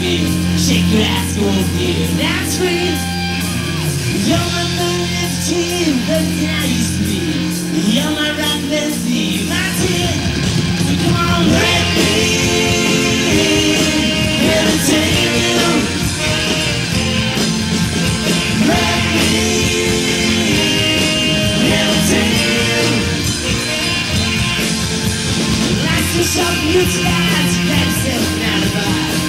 bitch. Shake your ass, go get That's right. You're my mother's dream, that's you speak. You're my rock fantasy, that's it. So come on, let me entertain you. Let me entertain you. Life's a short, you just yourself out of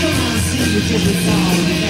Come on, see you till it's all